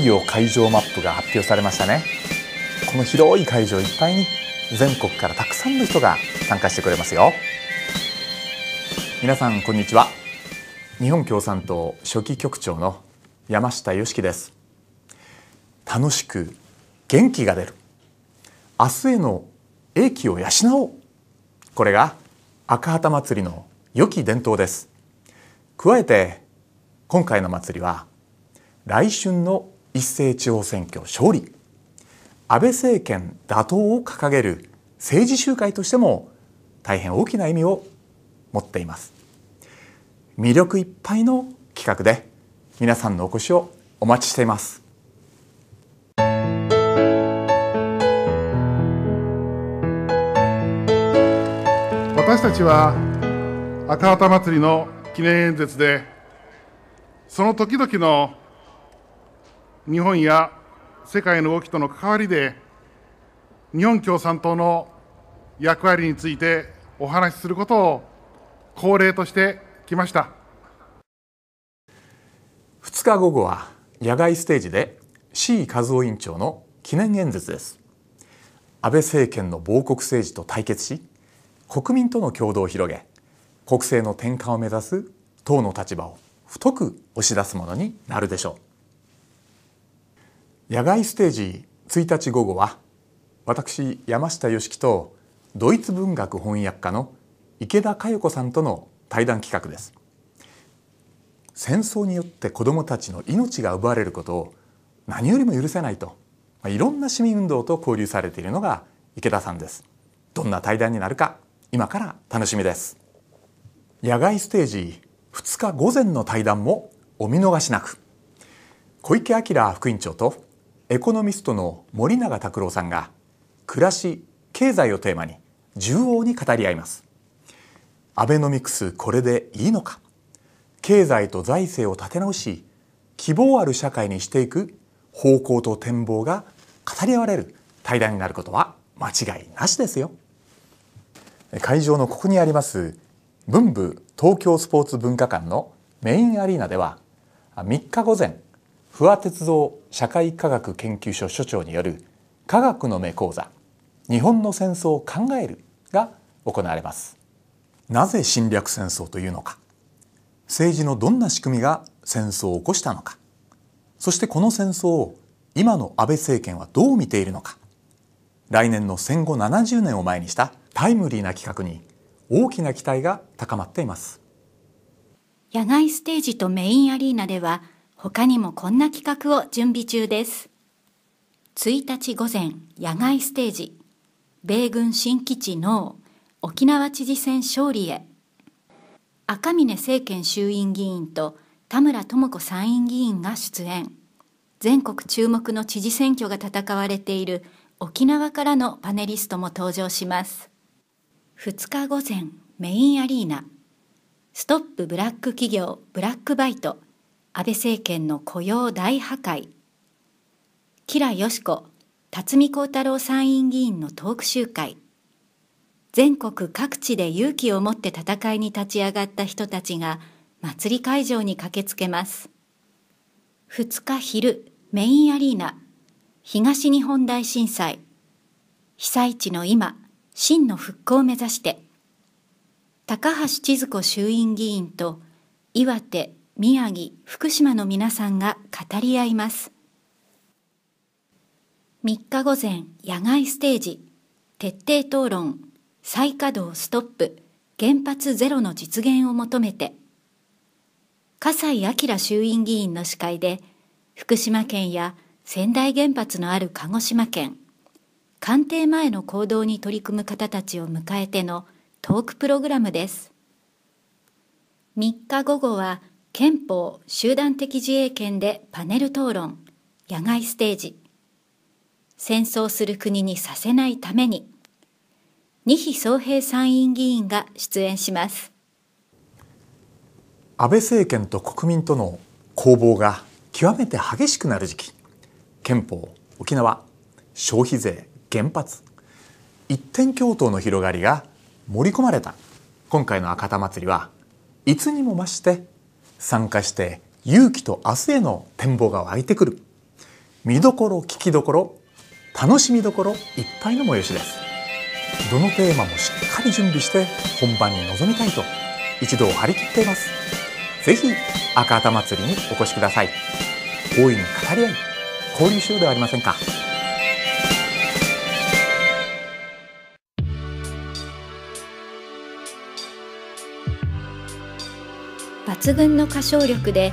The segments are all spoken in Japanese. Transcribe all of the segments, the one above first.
よいよ会場マップが発表されましたね。この広い会場いっぱいに全国からたくさんの人が参加してくれますよ。皆さんこんにちは。日本共産党初期局長の山下良樹です。楽しく元気が出る。明日への英気を養おう。これが赤旗祭りの良き伝統です。加えて今回の祭りは来春の一斉地方選挙勝利。安倍政権打倒を掲げる政治集会としても大変大きな意味を持っています。魅力いっぱいの企画で皆さんのお越しをお待ちしています。私たちは赤旗祭りの記念演説でその時々の日本や世界の動きとの関わりで日本共産党の役割についてお話しすることを恒例としてきました。2日午後は野外ステージで C 和夫委員長の記念演説です。安倍政権の亡国政治と対決し国民との共同を広げ国政の転換を目指す党の立場を太く押し出すものになるでしょう。野外ステージ1日午後は私山下良樹とドイツ文学翻訳家の池田佳代子さんとの対談企画です。戦争によって子どもたちの命が奪われることを何よりも許せないとまあいろんな市民運動と交流されているのが池田さんです。どんな対談になるか今から楽しみです。野外ステージ2日午前の対談もお見逃しなく。小池晃副委員長とエコノミストの森永卓郎さんが暮らし経済をテーマに縦横に語り合います。アベノミクスこれでいいのか？経済と財政を立て直し希望ある社会にしていく方向と展望が語り合われる。対談になることは間違いなしですよ。会場のここにあります文部東京スポーツ文化館のメインアリーナでは3日午前不破鉄道社会科学研究所所長による科学の目講座日本の戦争を考えるが行われます。なぜ侵略戦争というのか？政治のどんな仕組みが戦争を起こしたのか？そしてこの戦争を今の安倍政権はどう見ているのか？来年の戦後70年を前にしたタイムリーな企画に大きな期待が高まっています。野外ステージとメインアリーナでは他にもこんな企画を準備中です。1日午前野外ステージ。米軍新基地の沖縄知事選勝利へ。赤嶺政権衆院議員と田村智子参院議員が出演。全国注目の知事選挙が戦われている沖縄からのパネリストも登場します。2日午前メインアリーナ。ストップブラック企業ブラックバイト。安倍政権の雇用大破壊。吉良よし子辰巳幸太郎参院議員のトーク集会。全国各地で勇気を持って戦いに立ち上がった人たちが祭り会場に駆けつけます。2日昼メインアリーナ東日本大震災。被災地の今真の復興を目指して。高橋千鶴子衆院議員と岩手宮城福島の皆さんが語り合います。3日午前野外ステージ徹底討論再稼働ストップ原発ゼロの実現を求めて笠井明衆院議員の司会で福島県や仙台原発のある鹿児島県官邸前の行動に取り組む方たちを迎えてのトークプログラムです。3日午後は憲法集団的自衛権でパネル討論野外ステージ。戦争する国にさせないために二比総平参院議員が出演します。安倍政権と国民との攻防が極めて激しくなる時期。憲法沖縄消費税原発。一点共闘の広がりが盛り込まれた。今回の赤田祭りはいつにも増して参加して勇気と明日への展望が湧いてくる。見どころ聞きどころ楽しみどころいっぱいの催しです。どのテーマもしっかり準備して本番に臨みたいと一度張り切っています。ぜひ赤旗祭りにお越しください。大いに語り合い交流しようではありませんか。抜群の歌唱力で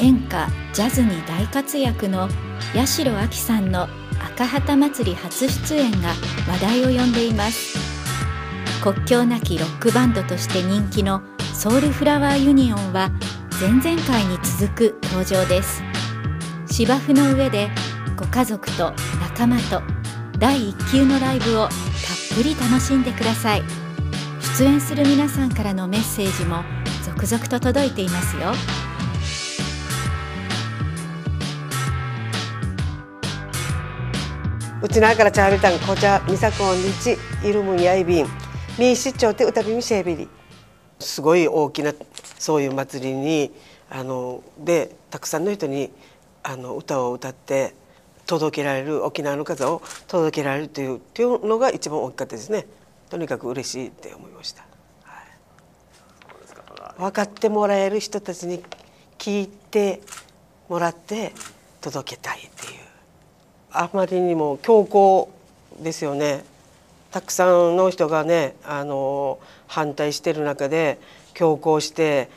演歌ジャズに大活躍の八代亜紀さんの赤旗祭り初出演が話題を呼んでいます。国境なきロックバンドとして人気のソウルフラワーユニオンは前々回に続く登場です。芝生の上でご家族と仲間と第1級のライブをたっぷり楽しんでください。出演する皆さんからのメッセージも続々と届いていますよ。うちなからチャービタンこちゃみさこんにちイルムンやいびんみーしっちょうて歌びみしえびり。すごい大きなそういう祭りにあのでたくさんの人にあの歌を歌って届けられる沖縄の風を届けられるというっていうのが一番大きかったですね。とにかく嬉しいって思いました、分かってもらえる人たちに聞いてもらって届けたいっていうあまりにも強硬ですよねたくさんの人がねあの反対してる中で強行して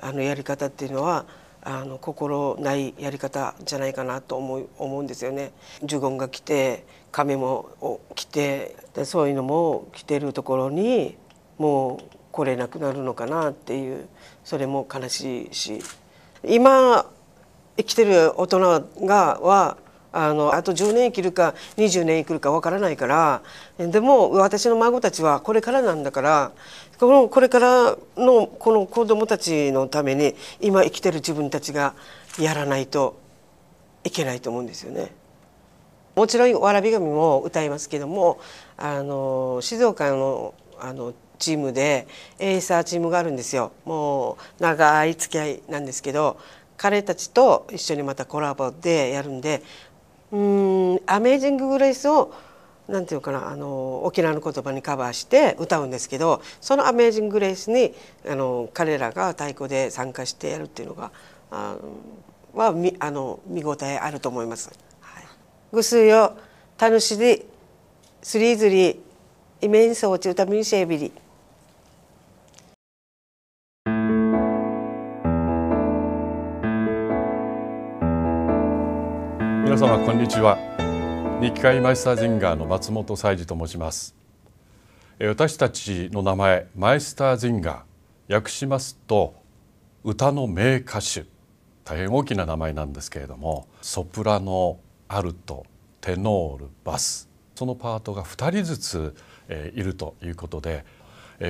あのやり方っていうのはあの心ないやり方じゃないかなと思う思うんですよね。呪言が来て亀も来てでそういうのも来てるところにもう来れなくなるのかなっていうそれも悲しいし今生きてる大人がはあのあと10年生きるか20年生きるかわからないからでも私の孫たちはこれからなんだからこのこれからのこの子どもたちのために今生きてる自分たちがやらないといけないと思うんですよね。もちろんわらび神も歌いますけどもあの静岡のあのチームでエイサーチームがあるんですよ。もう長い付き合いなんですけど彼たちと一緒にまたコラボでやるんでうんアメージング・グレイスをなんていうかなあの沖縄の言葉にカバーして歌うんですけどその「アメージング・グレイスに」あの彼らが太鼓で参加してやるっていうのがあはみあの見応えあると思います。はい、ぐすよ楽しりスリーズリイメンソーチ歌ミンシェービリ。皆様こんにちは。日会マイスタージンガーの松本祭司と申します。私たちの名前マイスタージンガー訳しますと歌の名歌手。大変大きな名前なんですけれどもソプラノアルトテノールバス。そのパートが2人ずついるということで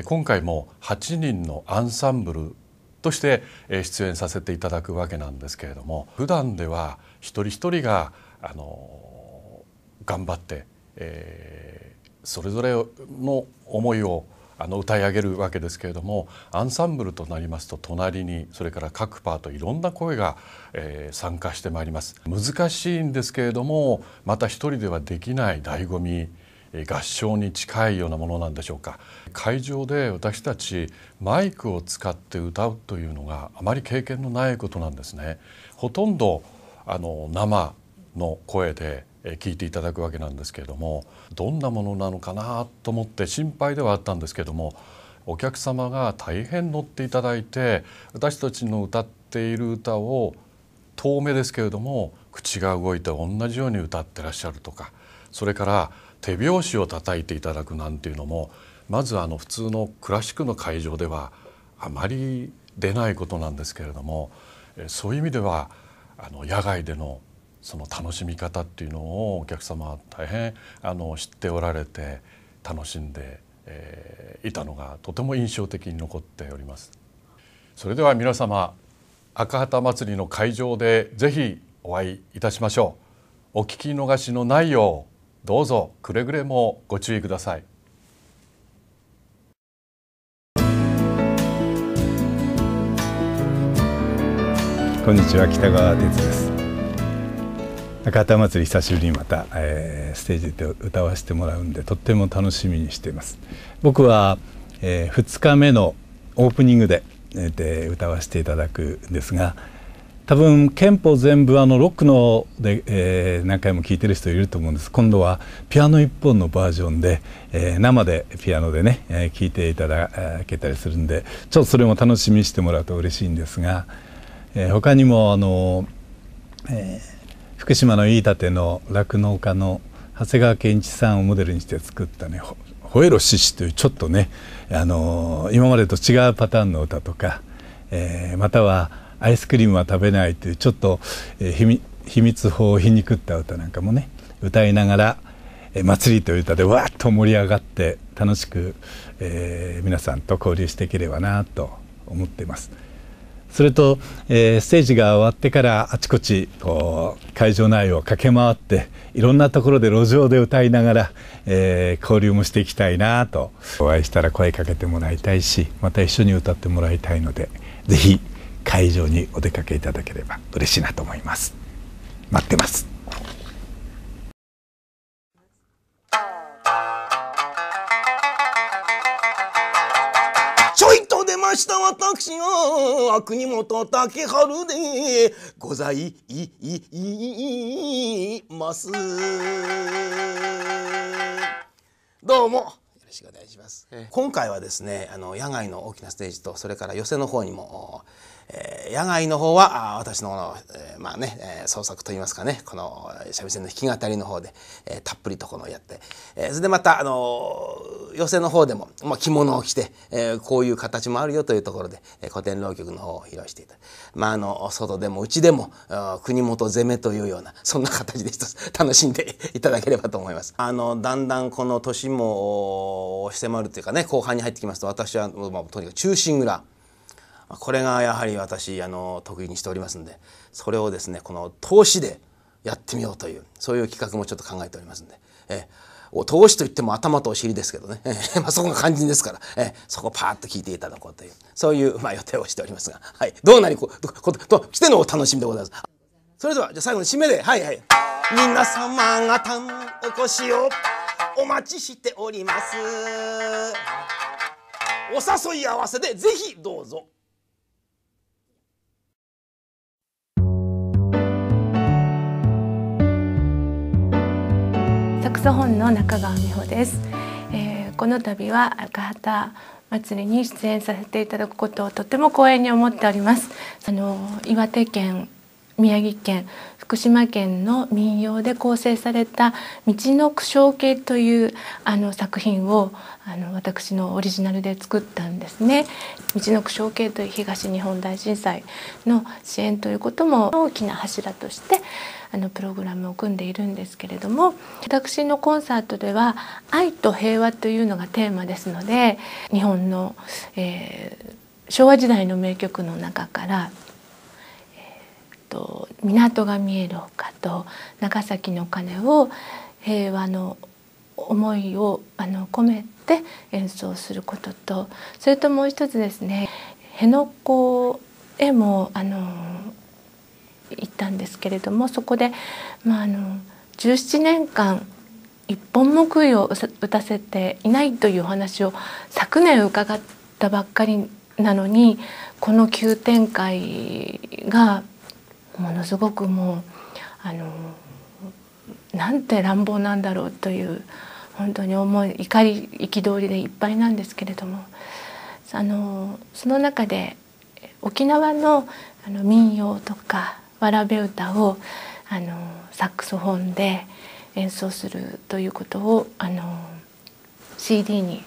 今回も8人のアンサンブルとして出演させていただくわけなんですけれども普段では一人一人があの頑張って、えー、それぞれの思いをあの歌い上げるわけですけれどもアンサンブルとなりますと隣にそれから各パートいろんな声が、えー、参加してまいります。難しいんですけれどもまた一人ではできない醍醐味合唱に近いようなものなんでしょうか。会場で私たちマイクを使って歌うというのがあまり経験のないことなんですね。ほとんどあの生の声で聞いていただくわけなんですけれどもどんなものなのかなと思って心配ではあったんですけどもお客様が大変乗っていただいて私たちの歌っている歌を遠目ですけれども口が動いて同じように歌ってらっしゃるとかそれから手拍子を叩いていただくなんていうのもまずあの普通のクラシックの会場ではあまり出ないことなんですけれどもそういう意味ではあの野外でのその楽しみ方っていうのをお客様は大変あの知っておられて楽しんで、えー、いたのがとても印象的に残っております。それでは皆様赤旗祭りの会場でぜひお会いいたしましょう。お聞き逃しのないようどうぞくれぐれもご注意くださいこんにちは北川哲です中畑祭り久しぶりにまた、えー、ステージで歌わせてもらうんでとっても楽しみにしています。僕は、えー、2日目のオープニングでで歌わせていただくんですが多分憲法全部あのロックので、えー、何回も聴いてる人いると思うんです。今度はピアノ一本のバージョンで、えー、生でピアノでね聴、えー、いていただけたりするんでちょっとそれも楽しみにしてもらうと嬉しいんですが、えー、他にもあの、えー、福島の飯舘の酪農家の長谷川健一さんをモデルにして作ったね「ほえろ獅子」というちょっとね、あの今までと違うパターンの歌とか、えー、または「アイスクリームは食べないというちょっと、えー、秘密法を皮肉った歌なんかもね歌いながら「えー、祭り」という歌でわっと盛り上がって楽しく、えー、皆さんと交流していければなと思っています。それと、えー、ステージが終わってからあちこちこう会場内を駆け回っていろんなところで路上で歌いながら、えー、交流もしていきたいなと。お会いしたら声かけてもらいたいしまた一緒に歌ってもらいたいのでぜひ会場にお出かけいただければ嬉しいなと思います。待ってます。した私は国本竹春でございます。どうも。しくお願いします。今回はですね、あの野外の大きなステージとそれから寄席の方にもえー、野外の方は私の、えー、まあね、えー、創作といいますかねこの三味線の弾き語りの方で、えー、たっぷりとこのやって、えー、それでまたあの寄席の方でも、まあ、着物を着て、えー、こういう形もあるよというところで、えー、古典浪曲の方を披露していたまああの外でもうちでも国元攻めというようなそんな形で一つ楽しんでいただければと思います。あのだんだんこの年も迫るというかね後半に入ってきますと私は、まあ、とにかく中心蔵これがやはり私あの得意にしておりますんでそれをですねこの投資でやってみようというそういう企画もちょっと考えておりますんで。えお投資といっても頭とお尻ですけどね、えー、まあ、そこが肝心ですから、えー、そこパーッと聞いていただこうというそういう、まあ、予定をしておりますが、はい、どうなりここと来てのお楽しみでございます。それではじゃ最後に締めではいはい。皆様方お越しを。お待ちしております。お誘い合わせでぜひどうぞ。ソ本の中川美穂です、えー、この度は赤旗祭りに出演させていただくことをとても光栄に思っております。あの岩手県宮城県福島県の民謡で構成された「道の苦笑系」というあの作品をあの私のオリジナルで作ったんですね。道の苦笑系という東日本大震災の支援ということも大きな柱としてあのプログラムを組んでいるんですけれども私のコンサートでは「愛と平和」というのがテーマですので日本の、えー、昭和時代の名曲の中から「と、港が見える丘」と「長崎の鐘」を平和の思いをあの込めて演奏することとそれともう一つですね辺野古へもあの行ったんですけれどもそこで、まあ、あの17年間一本も悔いを打たせていないというお話を昨年伺ったばっかりなのにこの急展開がものすごくもうあのなんて乱暴なんだろうという本当に思い怒り憤りでいっぱいなんですけれどもあのその中で沖縄のあの民謡とかわらべ歌をあのサックスフォンで演奏するということをあの CD に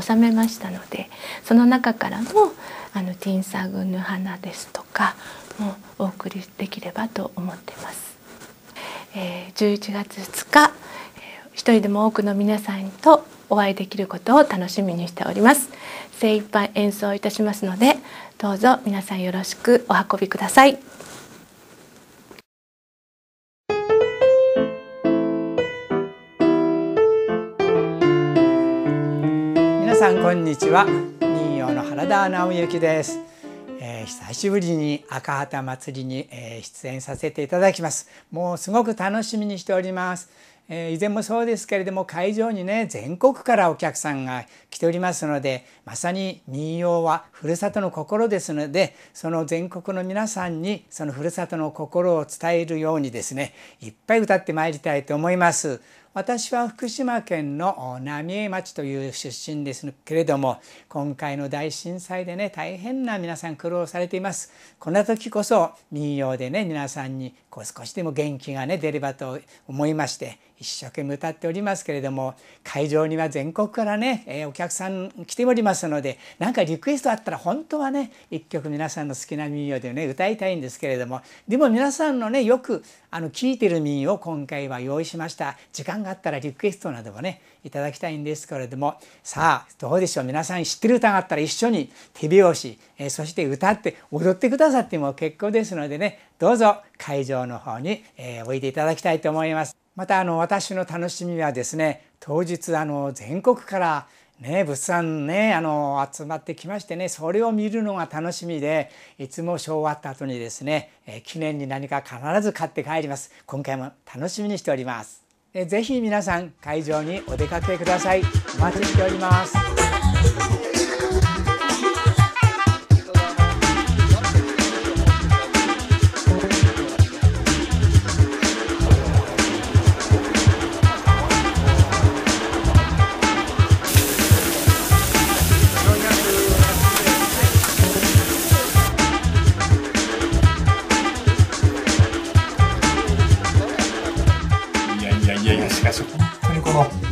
収めましたのでその中からも「あのティンサグヌ花」ですとかもお送りできればと思っています。えー、11月2日、えー、一人でも多くの皆さんとお会いできることを楽しみにしております。精一杯演奏いたしますのでどうぞ皆さんよろしくお運びください。さんこんにちは。民謡の原田直之です、久しぶりに赤旗祭りに、え、出演させていただきますもうすごく楽しみにしておりますえ、以前もそうですけれども会場にね全国からお客さんが来ておりますのでまさに民謡はふるさとの心ですのでその全国の皆さんにそのふるさとの心を伝えるようにですねいっぱい歌ってまいりたいと思います。私は福島県の浪江町という出身ですけれども今回の大震災でね大変な皆さん苦労されています。こんな時こそ民謡でね皆さんにこう少しでも元気がね出ればと思いまして一生懸命歌っておりますけれども会場には全国からね、えお客さん来ておりますので何かリクエストあったら本当はね一曲皆さんの好きな民謡でね歌いたいんですけれどもでも皆さんのねよくあの聴いてる民謡を今回は用意しました。時間があったらリクエストなどもねいただきたいんですけれどもさあどうでしょう？皆さん知ってる歌があったら一緒に手拍子、そして歌って踊ってくださっても結構ですのでねどうぞ会場の方に、えおいでいただきたいと思います。またあの私の楽しみはですね当日あの全国からね物産ねあの集まってきましてねそれを見るのが楽しみでいつもショー終わった後にですね、え記念に何か必ず買って帰ります。今回も楽しみにしております。えぜひ皆さん会場にお出かけください。お待ちしております。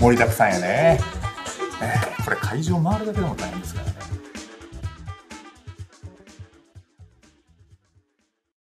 盛りだくさんやね、